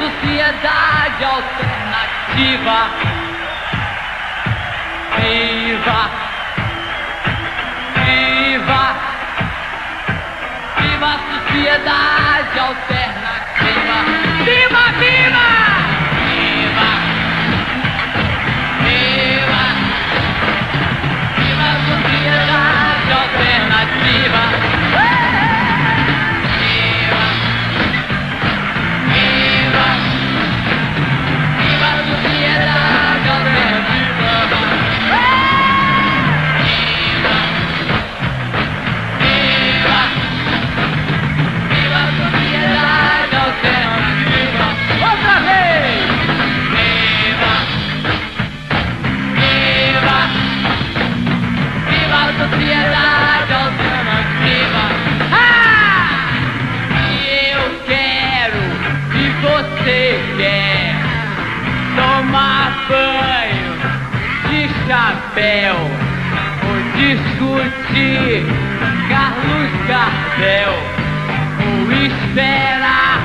sociedade alternativa. Viva! Viva! Viva a sociedade alternativa! Viva, viva! Chapéu ou discutir Carlos Gardel ou esperar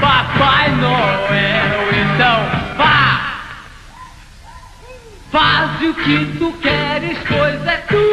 Papai Noel. Então vá! Faz o que tu queres, pois é tudo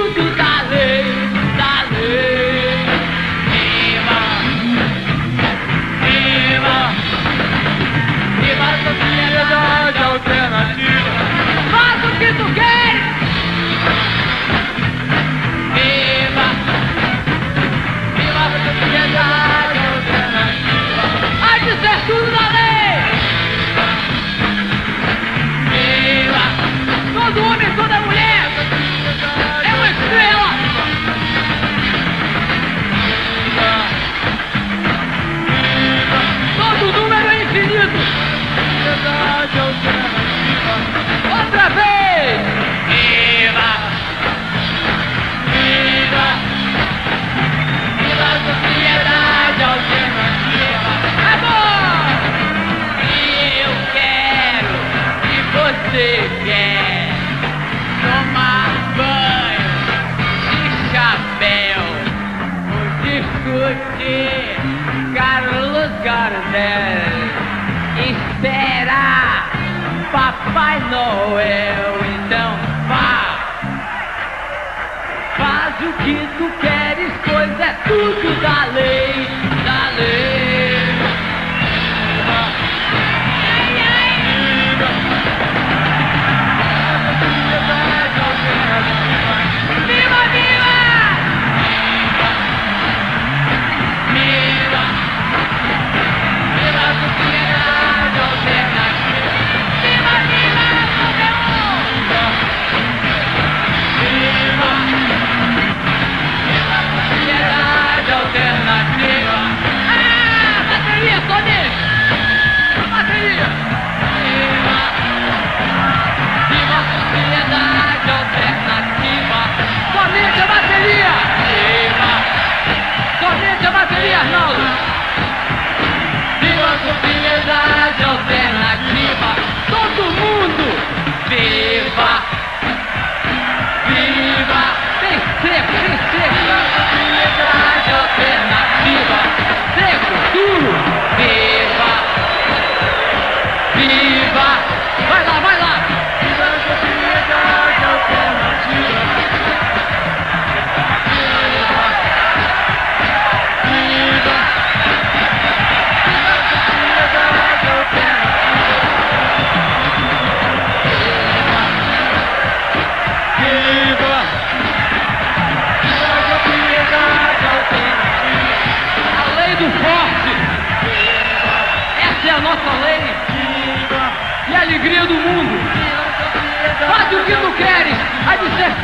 discutir Carlos Gardel esperar Papai Noel então vá. Faz o que tu queres pois é tudo da lei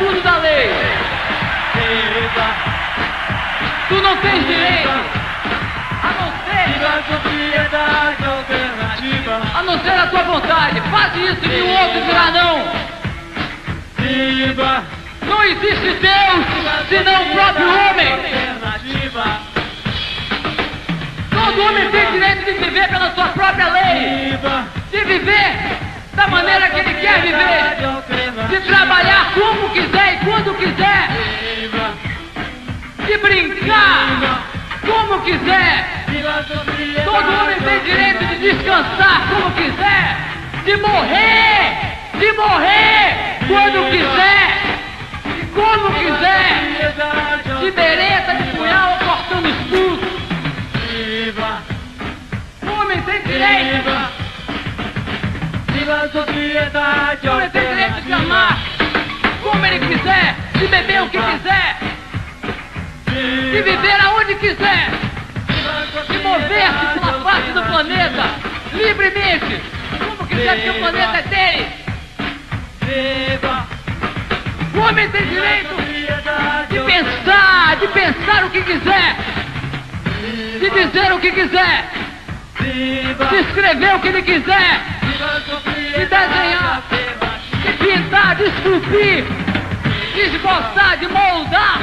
tudo da lei! Tu não tens direito! A não ser a não ser a tua vontade! Faz isso e o outro dirá não! Viva! Não existe Deus senão o próprio homem! Todo homem tem direito de viver pela sua própria lei! Viva! De viver da maneira que ele quer viver! De trabalhar descansar como quiser, de morrer, de morrer quando quiser, e como quiser, de bereta, de punhal, cortando escudo. Homem tem direito, viva, viva a sociedade homem tem direito de amar! Como ele quiser, de beber o que quiser, de viver aonde quiser, livremente, como quiser, porque o planeta é dele. Viva, O homem tem direito de pensar, de pensar o que quiser, de dizer o que quiser, de escrever o que ele quiser, de desenhar, de pintar, de esculpir, de esboçar, de moldar,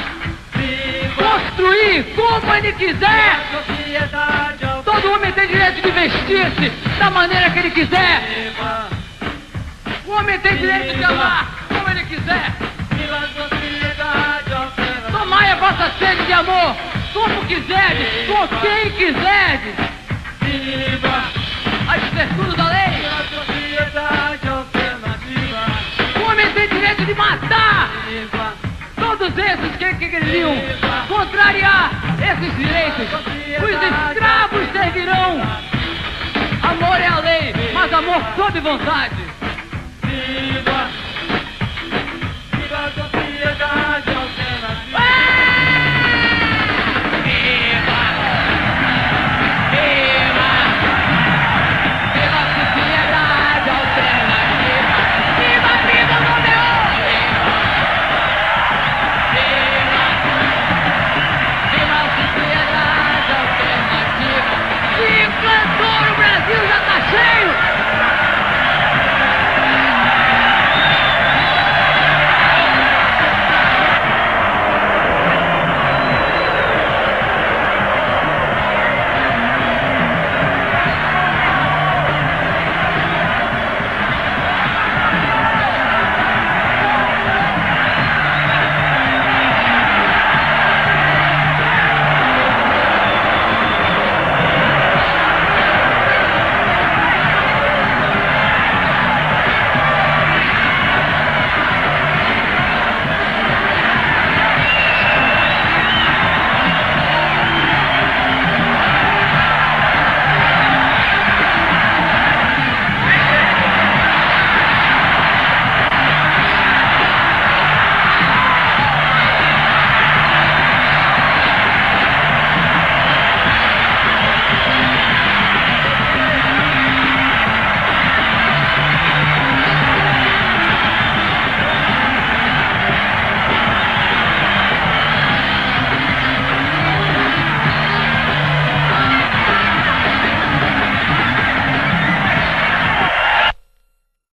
construir como ele quiser. Todo homem tem direito de vestir-se da maneira que ele quiser. O homem tem direito de amar como ele quiser. Tomai a vossa sede de amor como quiserdes, com quem. Viva, A despertura da lei. O homem tem direito de matar todos esses que queriam contrariar esses direitos. Amor sob vontade. viva, viva